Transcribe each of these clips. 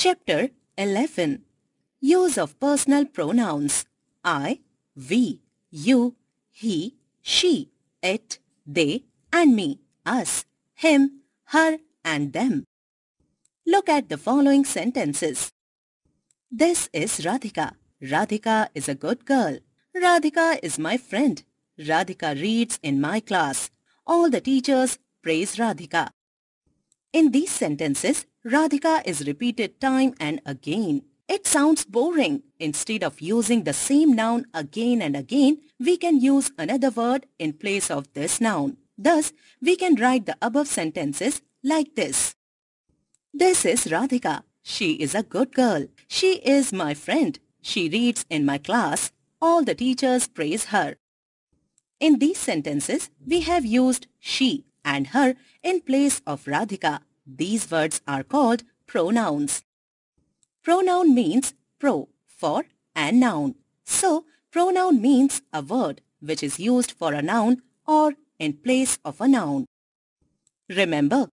Chapter 11 Use of Personal Pronouns I, we, you, he, she, it, they and me, us, him, her and them. Look at the following sentences. This is Radhika. Radhika is a good girl. Radhika is my friend. Radhika reads in my class. All the teachers praise Radhika. In these sentences, Radhika is repeated time and again. It sounds boring. Instead of using the same noun again and again, we can use another word in place of this noun. Thus, we can write the above sentences like this. This is Radhika. She is a good girl. She is my friend. She reads in my class. All the teachers praise her. In these sentences, we have used she and her in place of Radhika. These words are called pronouns. Pronoun means pro, for and noun. So, pronoun means a word which is used for a noun or in place of a noun. Remember,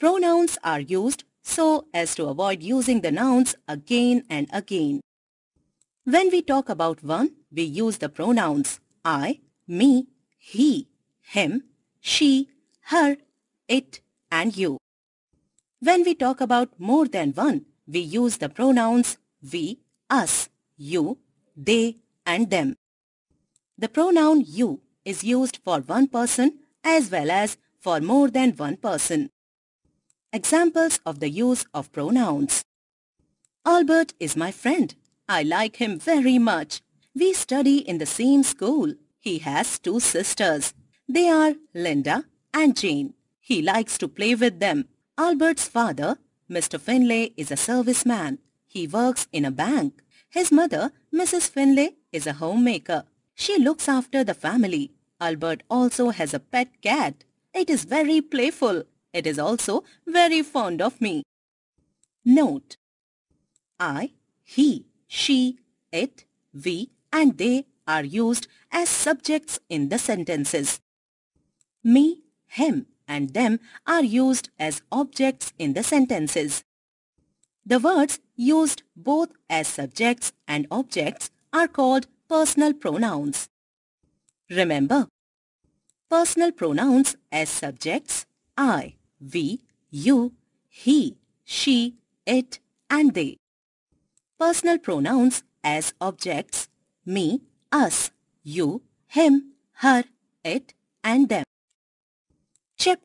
pronouns are used so as to avoid using the nouns again and again. When we talk about one, we use the pronouns I, me, he, him, she, her, it and you. When we talk about more than one, we use the pronouns we, us, you, they and them. The pronoun you is used for one person as well as for more than one person. Examples of the use of pronouns. Albert is my friend. I like him very much. We study in the same school. He has two sisters. They are Linda and Jane. He likes to play with them. Albert's father, Mr. Finlay, is a serviceman. He works in a bank. His mother, Mrs. Finlay, is a homemaker. She looks after the family. Albert also has a pet cat. It is very playful. It is also very fond of me. Note. I, he, she, it, we and they are used as subjects in the sentences. Me, him and them are used as objects in the sentences. The words used both as subjects and objects are called personal pronouns. Remember, personal pronouns as subjects I, we, you, he, she, it and they. Personal pronouns as objects me, us, you, him, her, it and them. Chip